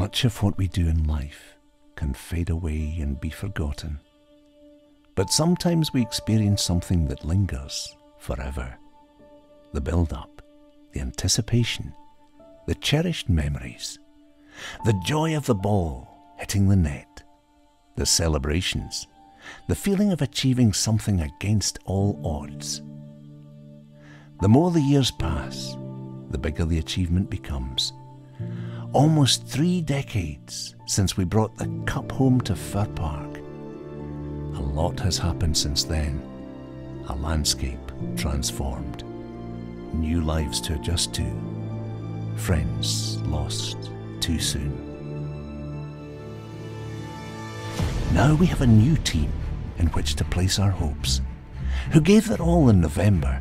Much of what we do in life can fade away and be forgotten. But sometimes we experience something that lingers forever. The build up, the anticipation, the cherished memories, the joy of the ball hitting the net, the celebrations, the feeling of achieving something against all odds. The more the years pass, the bigger the achievement becomes. Almost three decades since we brought the cup home to Fir Park. A lot has happened since then. A landscape transformed. New lives to adjust to. Friends lost too soon. Now we have a new team in which to place our hopes, who gave their all in November,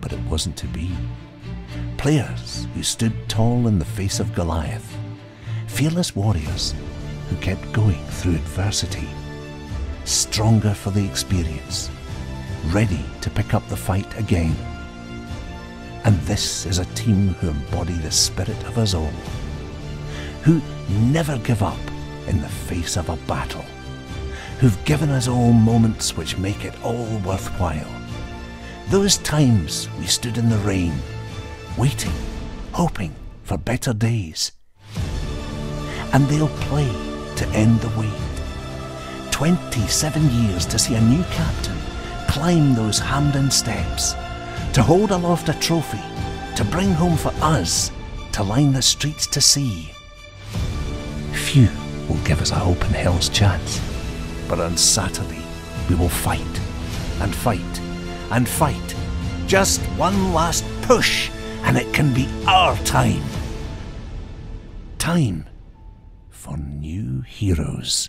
but it wasn't to be. Players who stood tall in the face of Goliath, fearless warriors who kept going through adversity, stronger for the experience, ready to pick up the fight again. And this is a team who embody the spirit of us all, who never give up in the face of a battle who've given us all moments which make it all worthwhile. Those times we stood in the rain, waiting, hoping for better days. And they'll play to end the wait. 27 years to see a new captain climb those Hampden steps, to hold aloft a trophy, to bring home for us, to line the streets to see. Few will give us a hope in hell's chance. But on Saturday, we will fight and fight and fight. Just one last push, and it can be our time. Time for new heroes.